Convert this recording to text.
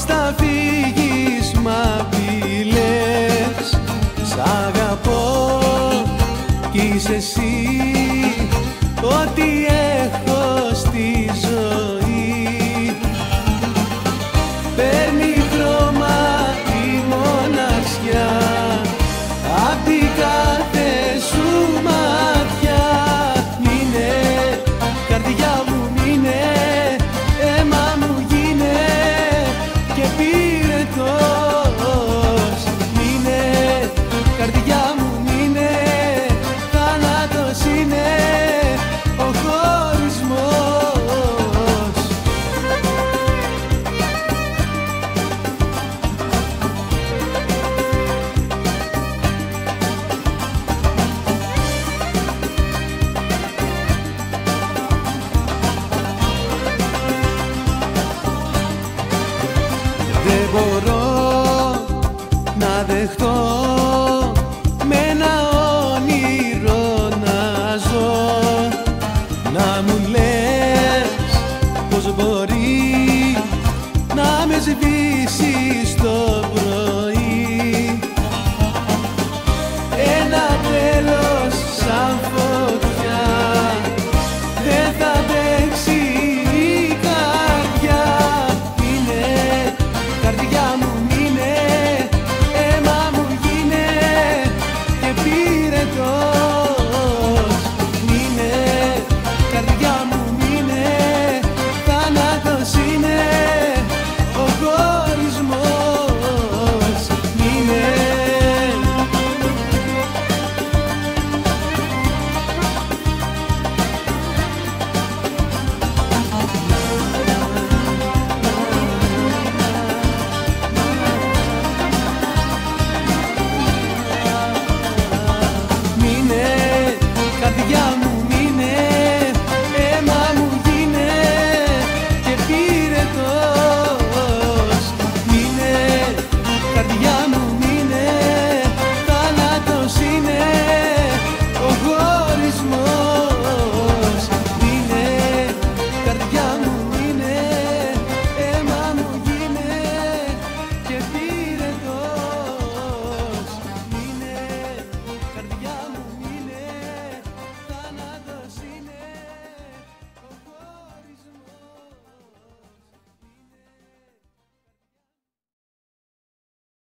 στα θα φύγεις πιλές Σ' αγαπώ κι είσαι εσύ. Ό,τι δεχτώ